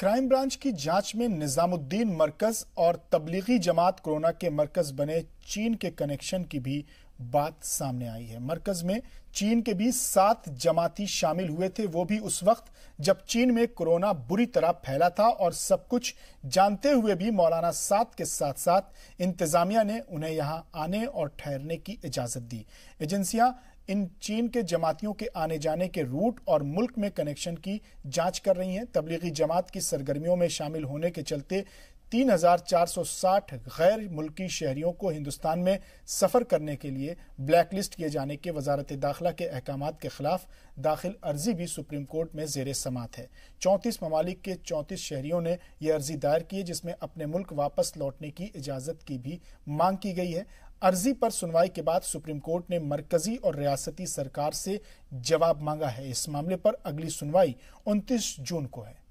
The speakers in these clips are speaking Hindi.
क्राइम ब्रांच की जाँच में निजामुद्दीन मरकज और तबलीगी जमात कोरोना के मरकज बने चीन के कनेक्शन की भी बात सामने आई है। मरकज में चीन के भी सात जमाती शामिल हुए थे। वो भी उस वक्त जब चीन में कोरोना बुरी तरह फैला था और सब कुछ जानते हुए भी मौलाना सात के साथ साथ इंतजामिया ने उन्हें यहाँ आने और ठहरने की इजाज़त दी। एजेंसियाँ इन चीन के जमातियों के आने जाने के रूट और मुल्क में कनेक्शन की जाँच कर रही हैं। तबलीगी जमात की सरगर्मियों में शामिल होने के चलते 3,460 गैर मुल्की शहरियों को हिंदुस्तान में सफ़र करने के लिए ब्लैक लिस्ट किए जाने के वजारत दाखिला के अहकाम के खिलाफ दाखिल अर्जी भी सुप्रीम कोर्ट में जेर समात है। चौंतीस ममालिक के चौंतीस शहरियों ने यह अर्जी दायर की है जिसमें अपने मुल्क वापस लौटने की इजाज़त की भी मांग की गई है। अर्जी पर सुनवाई के बाद सुप्रीम कोर्ट ने मरकजी और रियासती सरकार से जवाब मांगा है। इस मामले पर अगली सुनवाई 29 जून को है।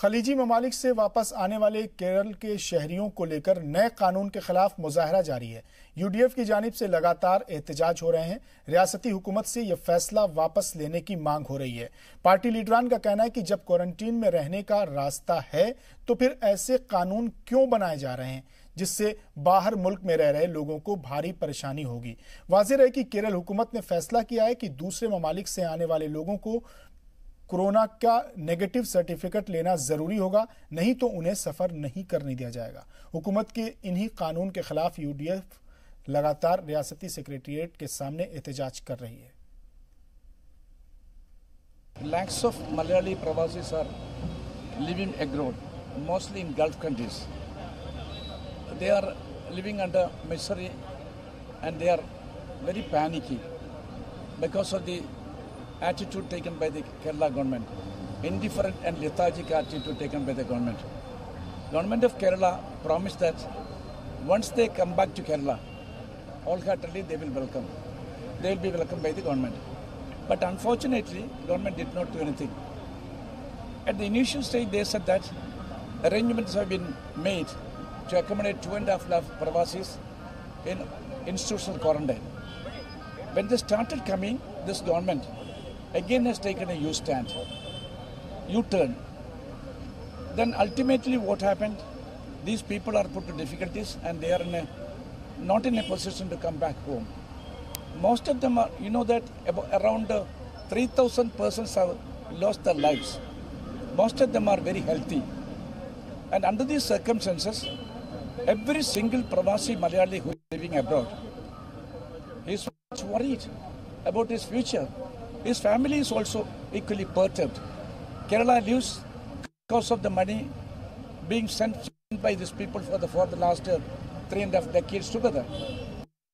खलीजी ममालिक से वापस आने वाले केरल के शहरियों को लेकर नए कानून के खिलाफ मुजाहरा जारी है। यूडीएफ की जानब से लगातार एहतजाज हो रहे हैं। रियासती हुकूमत से यह फैसला वापस लेने की मांग हो रही है। पार्टी लीडरान का कहना है कि जब क्वारंटीन में रहने का रास्ता है तो फिर ऐसे कानून क्यों बनाए जा रहे हैं, जिससे बाहर मुल्क में रह रहे लोगों को भारी परेशानी होगी? वाजिर है कि केरल हुकूमत ने फैसला किया है कि दूसरे ममालिक से आने वाले लोगों को कोरोना का नेगेटिव सर्टिफिकेट लेना ज़रूरी होगा, नहीं तो उन्हें सफ़र नहीं करने दिया जाएगा। हुकूमत के इन्हीं कानून के खिलाफ यूडीएफ लगातार रियासती सेक्रेटरीट के सामने एहतजाज कर रही है। Lakhs of Malayali pravasi sir living abroad mostly in Gulf countries they are living under misery and they are very panicky because of attitude taken by the Kerala government, indifferent and lethargic attitude taken by the government. Government of Kerala promised that once they come back to Kerala, wholeheartedly they will welcome. They will be welcomed by the government. But unfortunately, government did not do anything. At the initial stage, they said that arrangements have been made to accommodate two and a half lakh Pravasis in institutional quarantine. When they started coming, this government again has taken a U-stand, U-turn. Then ultimately what happened? These people are put to difficulties and they are in a, not in a position to come back home. Most of them are, you know that around uh, 3,000 persons have lost their lives. Most of them are very healthy. And under these circumstances, every single Pravasi Malayali who is living abroad is worried about his future. His family is also equally perturbed. Kerala lives because of the money being sent by these people for the, for the last uh, three and a half decades together.